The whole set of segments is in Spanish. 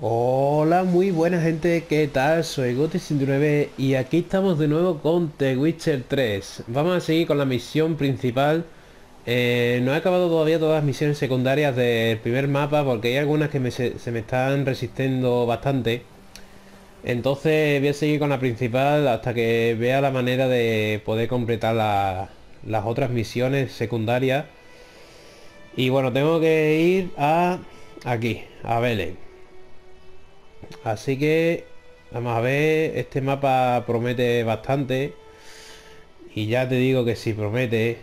Hola, muy buena gente, ¿qué tal? Soy Goti69 y aquí estamos de nuevo con The Witcher 3 Vamos a seguir con la misión principal. Eh, No he acabado todavía todas las misiones secundarias del primer mapa Porque hay algunas que se, me están resistiendo bastante. Entonces voy a seguir con la principal hasta que vea la manera de poder completar las otras misiones secundarias. Y bueno, tengo que ir a... aquí, a Belén Así que vamos a ver, este mapa promete bastante. Y ya te digo que si promete,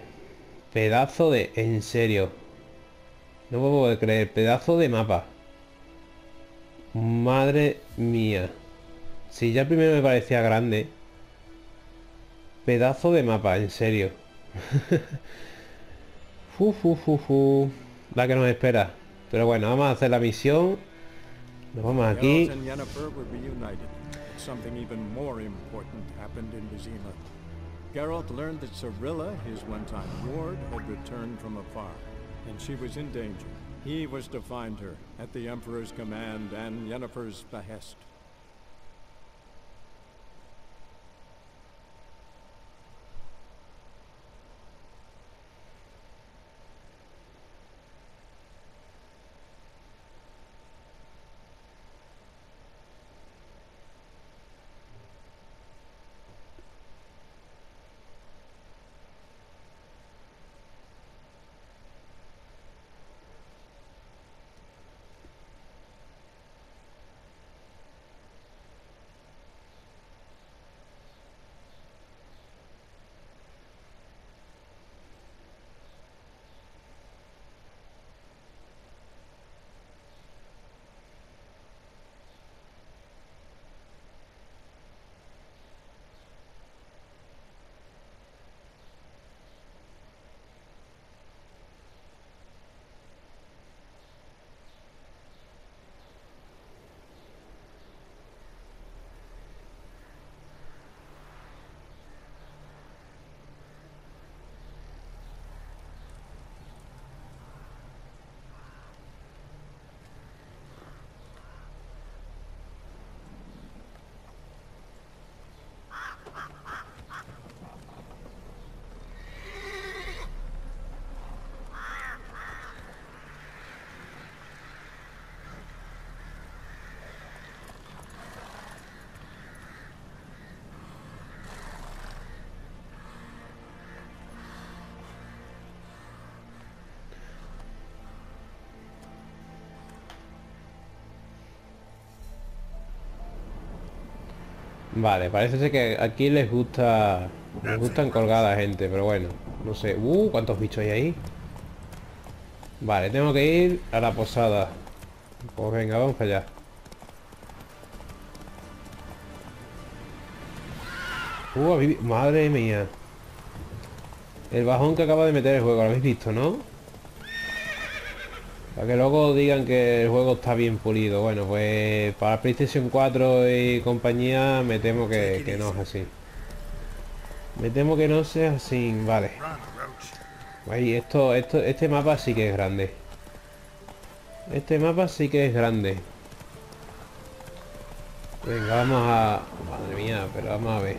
pedazo de... En serio. No puedo creer, pedazo de mapa. Madre mía. Si ya primero me parecía grande. Pedazo de mapa, en serio. fu, fu, fu, fu. La que nos espera. Pero bueno, vamos a hacer la misión Nos vamos aquí. Something even more important happened in Vizima. Geralt learned that Cirilla, his one-time ward, had returned from afar, and she was in danger. He was to find her, at the Emperor's command and Yennefer's behest. Vale, parece ser que aquí les gusta... Les gustan colgadas gente, pero bueno. No sé. Uh, ¿cuántos bichos hay ahí? Vale, tengo que ir a la posada. Pues venga, vamos para allá. Uh, madre mía. El bajón que acaba de meter el juego, lo habéis visto, ¿no? Para que luego digan que el juego está bien pulido. Bueno, pues para PlayStation 4 y compañía me temo que, no es así. Me temo que no sea así. Vale. Ahí, esto, esto, este mapa sí que es grande. Este mapa sí que es grande. Venga, vamos a... Madre mía, pero vamos a ver.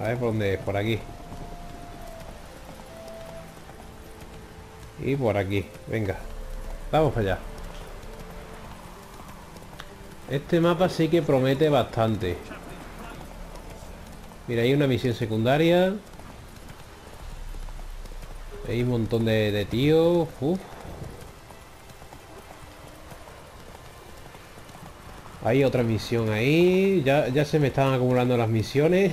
A ver por dónde es, por aquí. Y por aquí, venga Vamos allá. Este mapa sí que promete bastante. Mira, hay una misión secundaria. Hay un montón de, tíos. Hay otra misión ahí. Ya, ya se me están acumulando las misiones.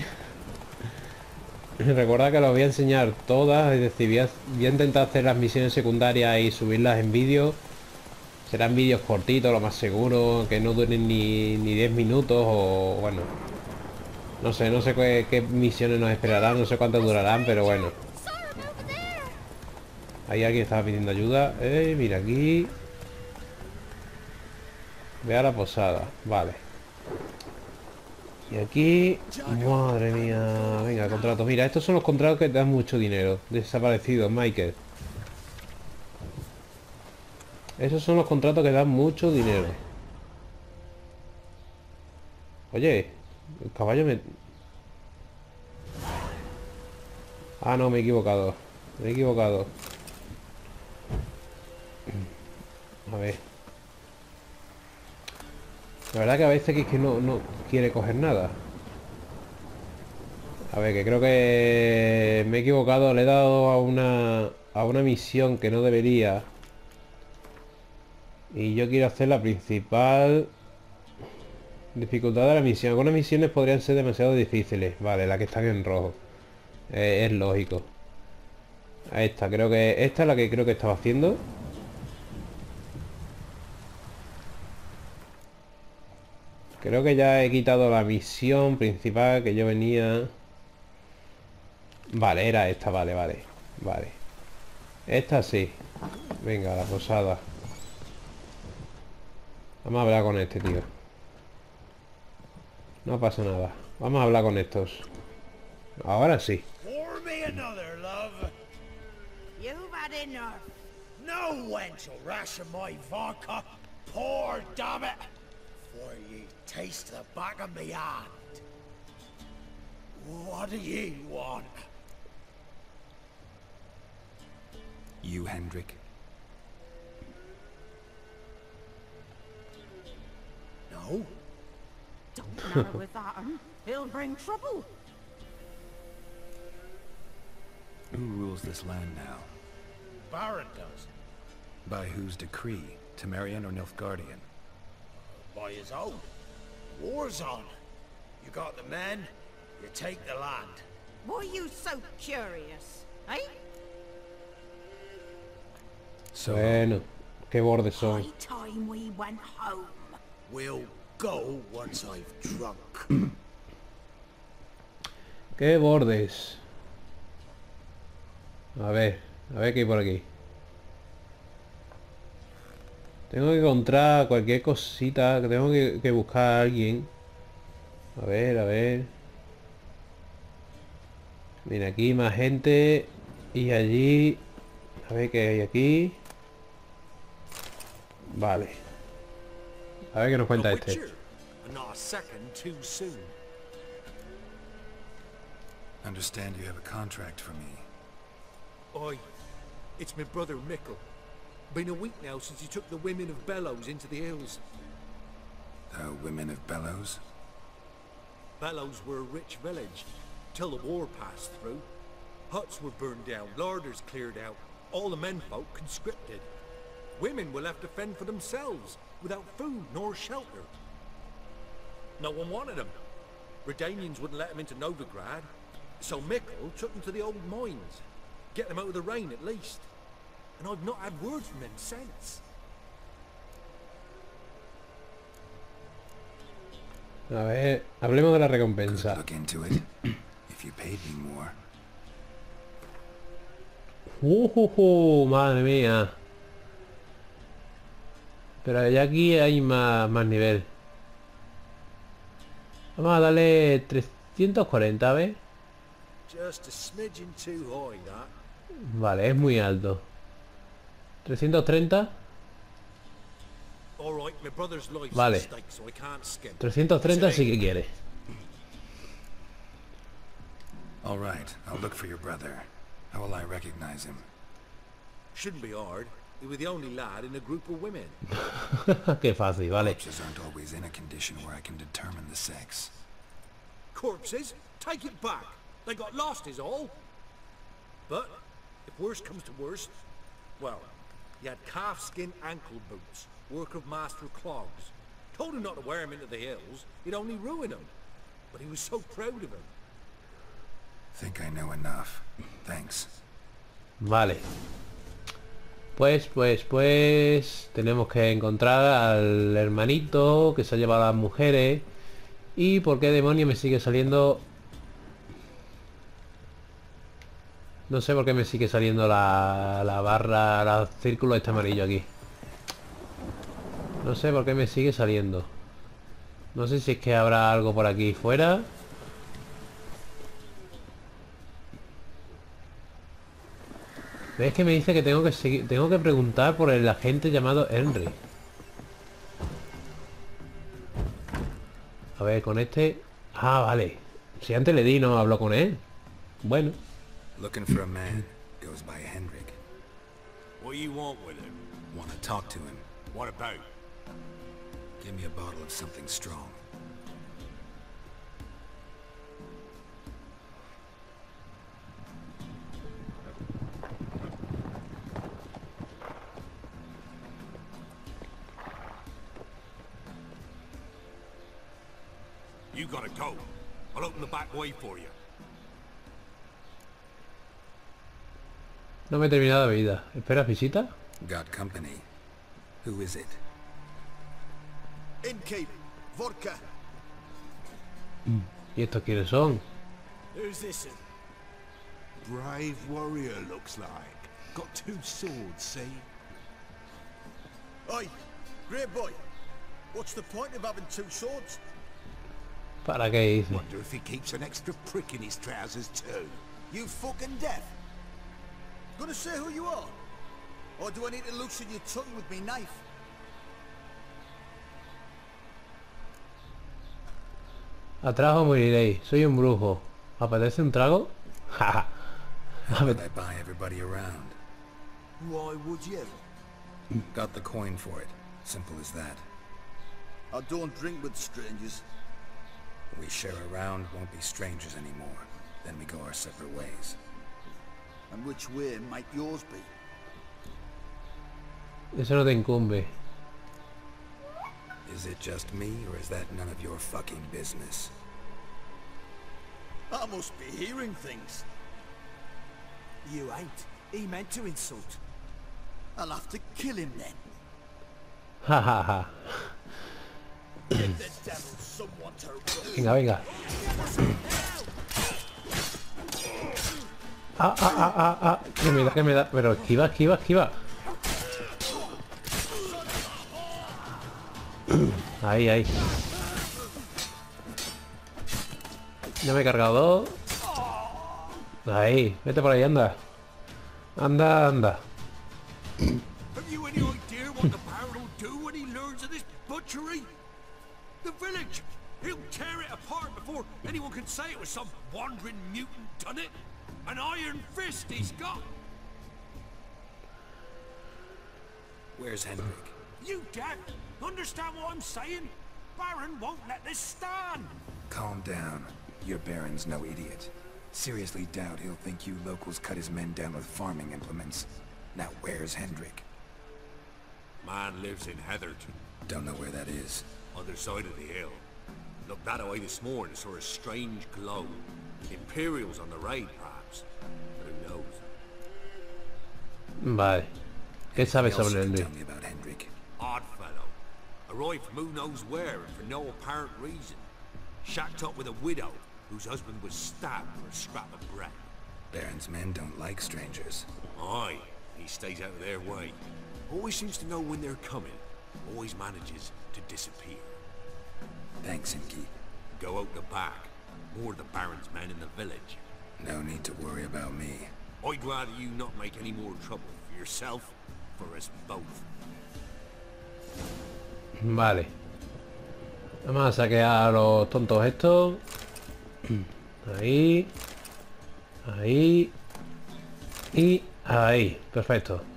Recuerda que los voy a enseñar todas, es decir, voy a, intentar hacer las misiones secundarias y subirlas en vídeo. Serán vídeos cortitos, lo más seguro, que no duren ni, ni 10 minutos o bueno. No sé, no sé qué, misiones nos esperarán, no sé cuántas durarán, pero bueno. Ahí alguien estaba pidiendo ayuda. Eh, mira aquí. Ve a la posada. Vale. Y aquí... Madre mía. Venga, contratos. Mira, estos son los contratos que te dan mucho dinero. Desaparecidos, Michael. Esos son los contratos que dan mucho dinero. Oye, el caballo me... Ah, no, me he equivocado. Me he equivocado. A ver. La verdad que a veces que, no, no quiere coger nada. A ver, que creo que me he equivocado. Le he dado a una, a una misión que no debería. Y yo quiero hacer la principal Dificultad de la misión. Algunas misiones podrían ser demasiado difíciles. Vale, la que están en rojo. Eh, es lógico. Está, creo que... Esta es la que creo que estaba haciendo. Creo que ya he quitado la misión principal que yo venía... Vale, era esta, vale, vale. Vale. Esta sí. Venga, la posada. Vamos a hablar con este tío. No pasa nada. Vamos a hablar con estos. Ahora sí. No wench will ration my vodka. Damn it. For ye taste the back of me hand. What do ye want? You, Hendrik? No? Don't narrow with that, um. He'll bring trouble. Who rules this land now? Baron does. By whose decree? Temerian or Nilfgaardian? By his own. War's on. You got the men, you take the land. Why are you so curious, eh? So, Bueno, qué bordes son. High time we went home. We'll go once I've drunk. Qué bordes. A ver, a ver qué hay por aquí. Tengo que encontrar cualquier cosita, que tengo que, que buscar a alguien. A ver, a ver. Mira, aquí más gente. Y allí... A ver qué hay aquí. Vale. A ver qué nos cuenta A este. witcher, and not a second too soon. understand you have a contract for me. Oi, it's my brother Mickle. Been a week now since he took the women of Bellows into the hills. The women of Bellows? Bellows were a rich village, till the war passed through. Huts were burned down, larders cleared out, all the menfolk conscripted. Women were left to fend for themselves, without food nor shelter. No one wanted them. Redanians wouldn't let them into Novigrad, so Mickle took them to the old mines. Get them out of the rain at least. And I've not had word from them since. A ver, hablemos de la Could recompensa. look into it. if you paid me more. Madre mía. Pero ya aquí hay más, más nivel. Vamos a darle 340, ¿ves? Vale, es muy alto. 330. All right, my brother's life's Vale. at stake, so I can't skimp. 330 sí que quiere. All right, I'll look for your brother. How will I recognize him? Shouldn't be hard. You were the only lad in a group of women. Qué fácil, vale. Corpses aren't always in a condition where I can determine the sex. Corpses? Take it back. They got lost is all. But, if worst comes to worst, well, he had calfskin ankle boots, work of Master Clogs. Told him not to wear 'em into the hills, he'd only ruin 'em. But he was so proud of 'em. Think I know enough. Thanks. Vale. Pues, pues, pues... Tenemos que encontrar al hermanito que se ha llevado a las mujeres. ¿Y por qué demonio me sigue saliendo... No sé por qué me sigue saliendo la, la barra, el círculo este amarillo aquí. No sé por qué me sigue saliendo. No sé si es que habrá algo por aquí fuera. ¿Ves que me dice que tengo que seguir, tengo que preguntar por el agente llamado Henry? A ver, con este... Ah, vale. Si antes le di, no hablo con él. Bueno. Looking for a man. Goes by Hendrik. What do you want with him? Want to talk to him. What about? Give me a bottle of something strong. Open the back way for you. No me he terminado de vida. ¿Esperas visita? Got company. Who is it? Innkeep, vodka. Mm. ¿Y estos quiénes son? Who's this? Brave warrior looks like. Got two swords, see? Oi, great boy. What's the point of having two swords? ¿Para qué dice? Wonder if he keeps an extra prick in his trousers too. You fucking deaf? Gonna say who you are? Or do I need to loosen your tongue with me knife? Atrás o moriréis. Soy un brujo. ¿Apetece un trago? Jaja. How would I buy everybody around? Why would you? Got the coin for it. Simple as that. I don't drink with strangers. We share around, won't be strangers anymore. Then we go our separate ways. And which way might yours be? Eso no te incumbe. Is it just me, or is that none of your fucking business? I must be hearing things. You ain't. He meant to insult. I'll have to kill him then. Ha ha ja. Venga, venga. Ah, ah, ah, ah, ah. Que me da, que me da. Pero esquiva, esquiva, esquiva. Ahí, ahí. Ya me he cargado dos. Ahí, vete por ahí, anda. Anda, anda. The Baron will do when he learns of this butchery? The village! He'll tear it apart before anyone can say it was some wandering mutant done it. An iron fist he's got. Where's Hendrik? You deaf? Understand what I'm saying? Baron won't let this stand. Calm down. Your Baron's no idiot. Seriously doubt he'll think you locals cut his men down with farming implements. Now where's Hendrik? Man lives in Heatherton, Don't know where that is. Other side of the hill. Looked that away this morning, saw a strange glow. Imperials on the raid, perhaps. But who knows? Vale. ¿Qué sabes Else sobre you can Henry? Tell me about Hendrik. Odd fellow. Arrived from who knows where and for no apparent reason. Shacked up with a widow whose husband was stabbed for a scrap of bread. Baron's men don't like strangers. Aye, he stays out of their way. Always seems to know when they're coming. Always manages to disappear. Thanks, Inky. Go out the back. More of the Baron's men in the village. No need to worry about me. I'd rather you not make any more trouble for yourself, for us both. Vale. Vamos a saquear a los tontos estos. Ahí. Ahí. Y ahí. Perfecto.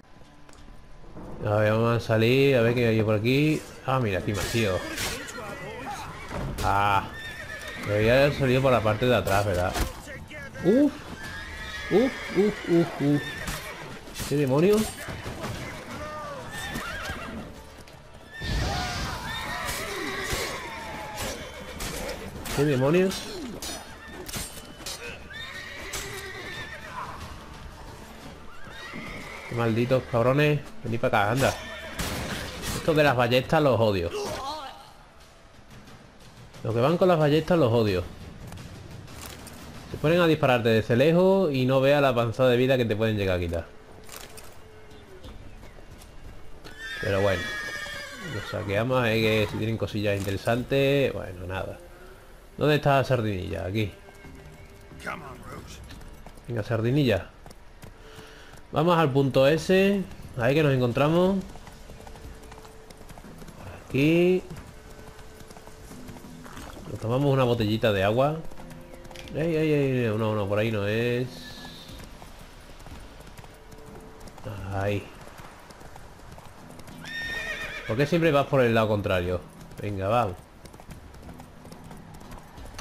A ver, vamos a salir. A ver qué hay por aquí. Ah, mira, aquí más tío. Ah. Debería haber salido por la parte de atrás, ¿verdad? Uf. Uf, uf, uf, uf. ¿Qué demonios? ¿Qué demonios? Malditos cabrones. Vení para acá, anda. Estos de las ballestas los odio. Los que van con las ballestas los odio. Se ponen a dispararte desde lejos y no vea la avanzada de vida que te pueden llegar a quitar. Pero bueno. Los saqueamos, hay que si tienen cosillas interesantes. Bueno, nada. ¿Dónde está la sardinilla? Aquí. Venga, sardinilla. Vamos al punto S. Ahí que nos encontramos. Aquí. Nos tomamos una botellita de agua. Ey, ey, ey, no, no, por ahí no es. Ahí. ¿Por qué siempre vas por el lado contrario? Venga, vamos.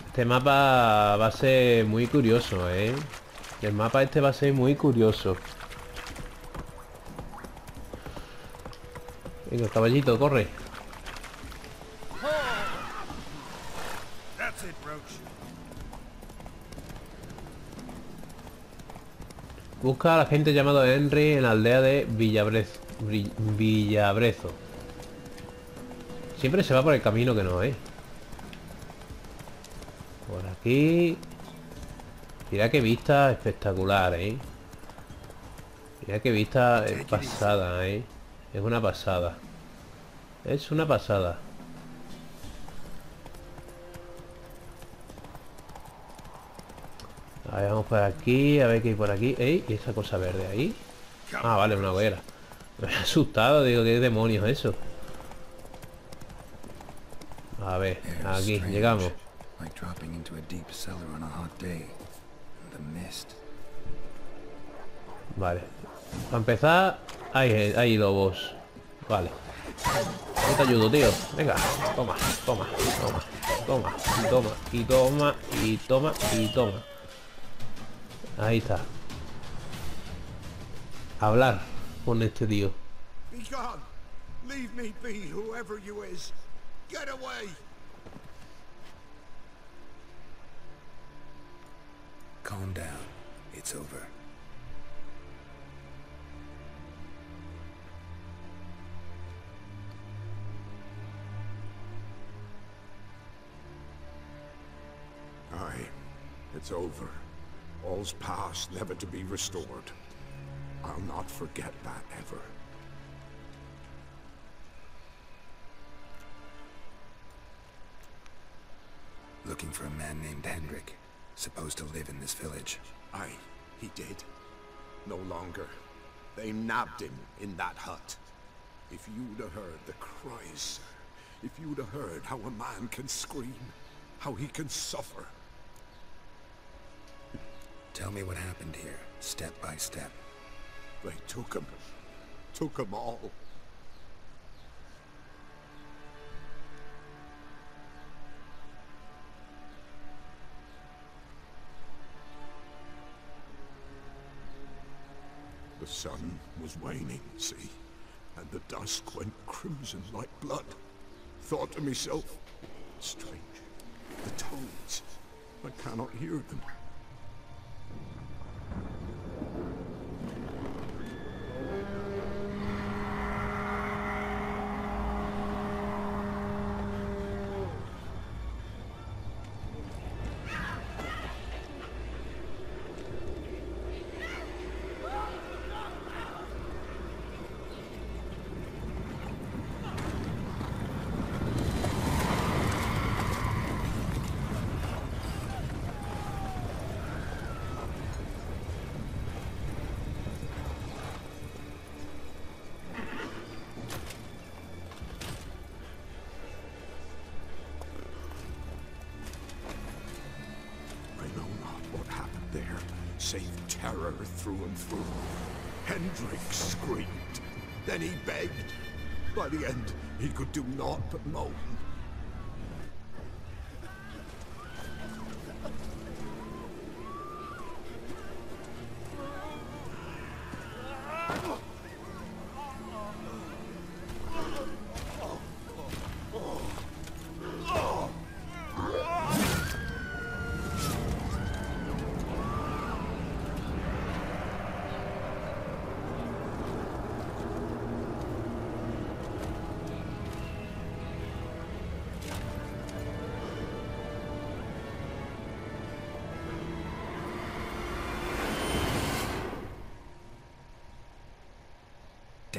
Este mapa va a ser muy curioso, ¿eh? El mapa este va a ser muy curioso. Venga, caballito, corre. Busca a la gente llamado Henry en la aldea de Villabrez, Bri- Villabrezo. Siempre se va por el camino que no es. Por aquí. Mira qué vista espectacular, ¿eh? Mira qué vista eh, pasada, ¿eh? Es una pasada. Es una pasada. A ver, vamos por aquí, a ver qué hay por aquí. ¡Ey! ¿Y esa cosa verde ahí? Ah, vale, una hoguera. Me he asustado, digo, ¿qué demonios es eso? A ver, aquí, llegamos. Like dropping into a deep cellar on a hot day. The mist. Vale. Para empezar, hay, hay lobos. Vale. Yo te ayudo, tío. Venga, toma, toma, toma, toma, y toma, y toma, y toma, y toma. Ahí está. Hablar con este tío. Calm down. It's over. It's over. All's past, never to be restored. I'll not forget that ever. Looking for a man named Hendrik. Supposed to live in this village. Aye, he did. No longer. They nabbed him in that hut. If you'd have heard the cries, sir. If you'd have heard how a man can scream, how he can suffer. Tell me what happened here, step by step. They took him. Took him all. The sun was waning, see? And the dusk went crimson like blood. Thought to myself, strange. The tones, I cannot hear them. Save terror through and through. Hendrik screamed. Then he begged. By the end, he could do naught but moan.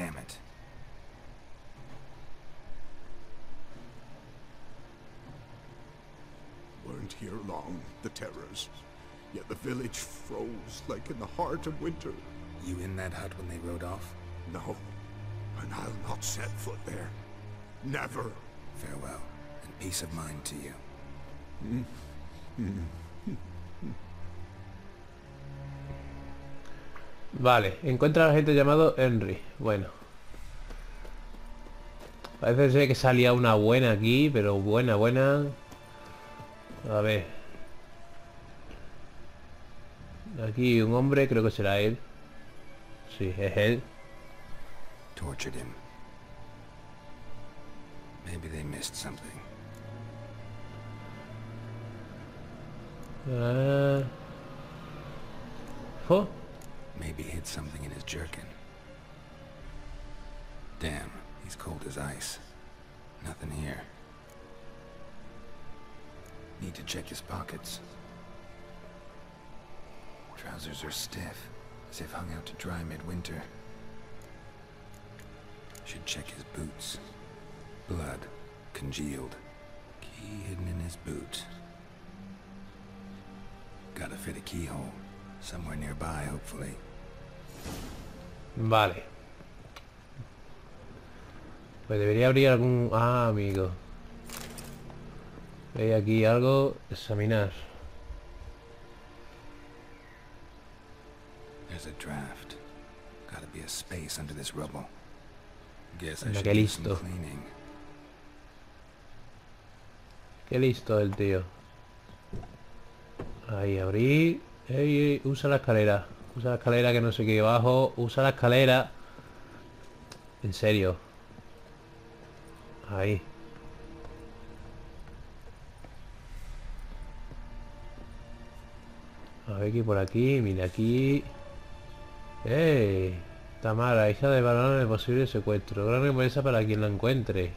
Damn it. Weren't here long, the terrors. Yet the village froze like in the heart of winter. You in that hut when they rode off? No, and I'll not set foot there. Never. Farewell, and peace of mind to you. Vale, encuentra a la gente llamado Henry. Bueno. Parece ser que salía una buena aquí, pero buena, buena. A ver. Aquí un hombre, creo que será él. Sí, es él. Tortured him. Maybe they missed something. Ah. Oh, Maybe hid something in his jerkin. Damn, he's cold as ice. Nothing here. Need to check his pockets. Trousers are stiff, as if hung out to dry midwinter. Should check his boots. Blood, congealed. Key hidden in his boot. Gotta fit a keyhole. Somewhere nearby, hopefully. Vale. Pues debería abrir algún... Ah, amigo. Veis aquí algo. Examinar. There's a draft. Gotta be a space under this rubble. Guess I qué listo. Qué listo el tío. Ahí, abrir. Ey, usa la escalera. Usa la escalera que no sé qué abajo. Usa la escalera. En serio. Ahí. A ver aquí por aquí. Mira aquí. ¡Ey! Tamara, hija de varón de posible secuestro. Gran recompensa para quien la encuentre.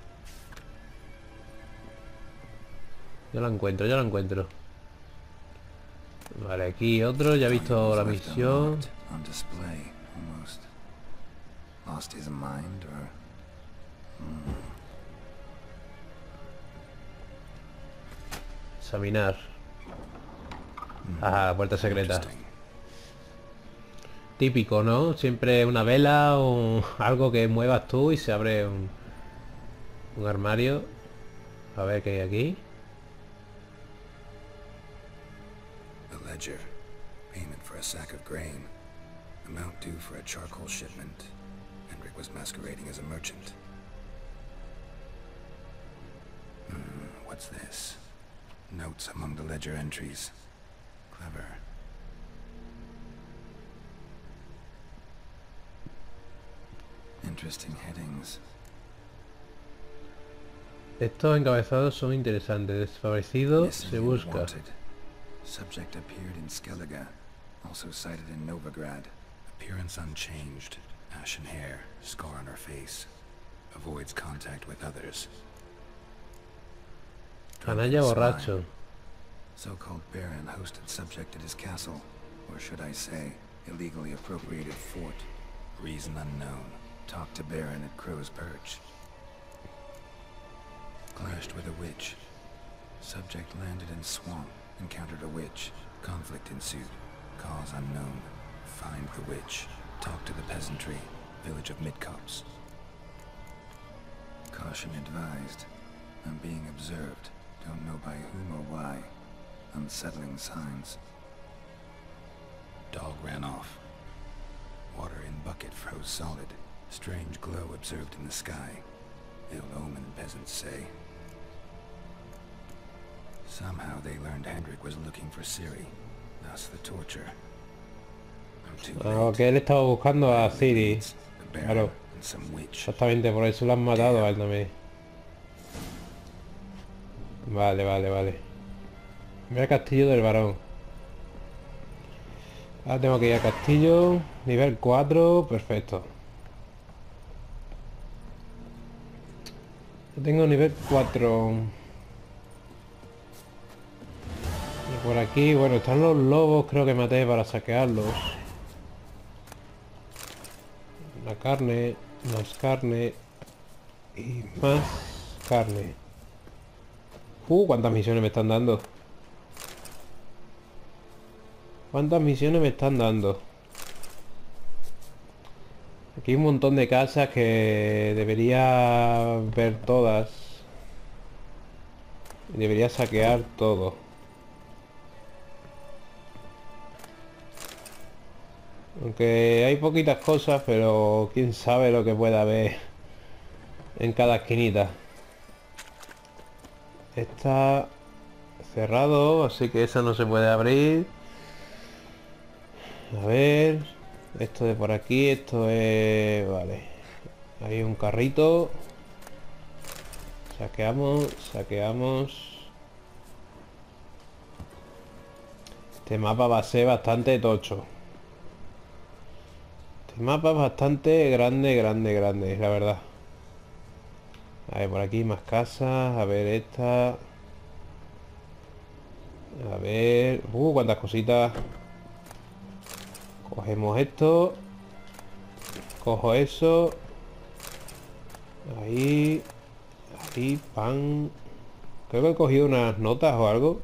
Yo la encuentro, yo la encuentro. Vale, aquí otro, ya he visto la misión. Examinar. Ajá, puerta secreta. Típico, ¿no? Siempre una vela o algo que muevas tú y se abre un, un armario. A ver qué hay aquí. The ledger. Payment for a sack of grain. Amount due for a charcoal shipment. Hendrik was masquerading as a merchant. Hmm, what's this? Notes among the ledger entries. Clever. Interesting headings. Estos encabezados son interesantes. Desfavorecido se busca. Subject appeared in Skellige, also cited in Novigrad. Appearance unchanged. Ashen hair, scar on her face. Avoids contact with others. Canalla borracho. So-called Baron hosted subject at his castle, or should I say, illegally appropriated fort. Reason unknown. Talked to Baron at Crow's Perch. Clashed with a witch. Subject landed in swamp, encountered a witch. Conflict ensued. Cause unknown. Find the witch. Talk to the peasantry. Village of Midcops. Caution advised. I'm being observed. Don't know by whom or why. Unsettling signs. Dog ran off. Water in bucket froze solid. Strange glow observed in the sky. Ill omen, peasants say. Somehow they learned Hendrik was looking for Siri. Thus the torture. I'm too late. que él estaba buscando a Ciri. Leads, Baron, Claro. and some witch. Exactamente, por eso lo han matado a él también. Vale, vale, vale. Ve al castillo del varón. Ahora tengo que ir al castillo. Nivel 4, perfecto. Tengo nivel 4. Y por aquí, bueno, están los lobos, creo que maté para saquearlos. La carne, más carne y más carne. Uh, cuántas misiones me están dando. ¿Cuántas misiones me están dando? Aquí hay un montón de casas que debería ver todas. Debería saquear todo. Aunque hay poquitas cosas, pero quién sabe lo que pueda haber en cada esquinita. Está cerrado, así que esa no se puede abrir. A ver, esto de por aquí, esto es... Vale. Hay un carrito. Saqueamos, saqueamos. Este mapa va a ser bastante tocho. Este mapa es bastante grande, grande, grande, la verdad. A ver, por aquí más casas. A ver esta. A ver... Uh, cuántas cositas. Cogemos esto. Cojo eso. Ahí. Ahí, pan. Creo que he cogido unas notas o algo.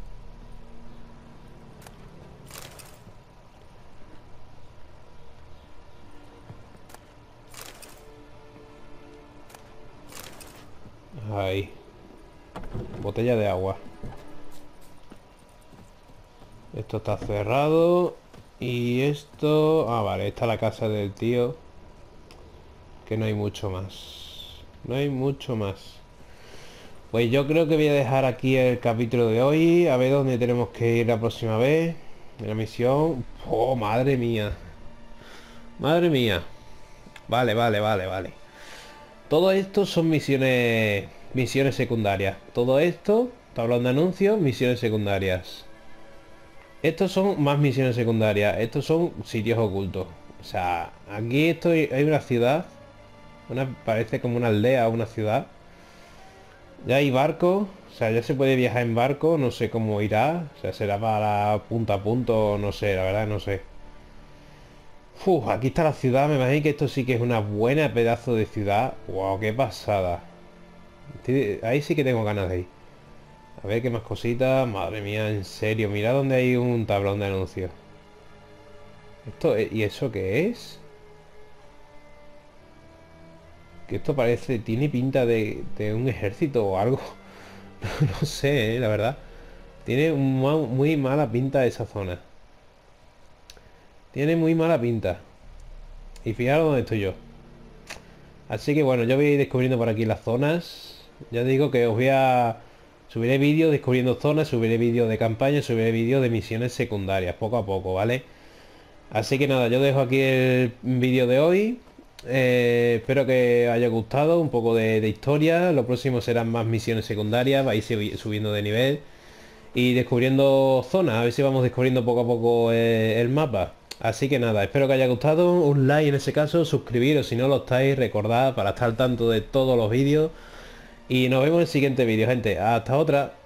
Botella de agua. Esto está cerrado. Y esto... Ah, vale, esta es la casa del tío. Que no hay mucho más. No hay mucho más. Pues yo creo que voy a dejar aquí el capítulo de hoy. A ver dónde tenemos que ir la próxima vez. La misión... Oh, madre mía. Madre mía. Vale, vale, vale, vale. Todo esto son misiones misiones secundarias. Todo esto, tablón de anuncios, misiones secundarias. Estos son más misiones secundarias. Estos son sitios ocultos. O sea, aquí estoy, hay una ciudad. Una, parece como una aldea una ciudad. Ya hay barco. O sea, ya se puede viajar en barco. No sé cómo irá. O sea, será para punto a punto. No sé, la verdad, no sé. Uf, aquí está la ciudad. Me imagino que esto sí que es una buena pedazo de ciudad. Wow, qué pasada. Ahí sí que tengo ganas de ir. A ver qué más cositas. Madre mía, en serio. Mira donde hay un tablón de anuncios. Esto, ¿Y eso qué es? Que esto parece... Tiene pinta de, un ejército o algo. no sé, eh, la verdad. Tiene muy mala pinta esa zona. Tiene muy mala pinta. Y fijaros dónde estoy yo. Así que bueno, yo voy a ir descubriendo por aquí las zonas. Ya digo que os voy a... Subiré vídeos descubriendo zonas, subiré vídeos de campaña, subiré vídeos de misiones secundarias, poco a poco, ¿vale? Así que nada, yo dejo aquí el vídeo de hoy. Eh, espero que haya gustado un poco de, historia. Lo próximo serán más misiones secundarias, vais subiendo de nivel y descubriendo zonas. A ver si vamos descubriendo poco a poco eh, el mapa. Así que nada, espero que haya gustado. Un like en ese caso, suscribiros si no lo estáis, recordad para estar al tanto de todos los vídeos. Y nos vemos en el siguiente vídeo, gente. Hasta otra.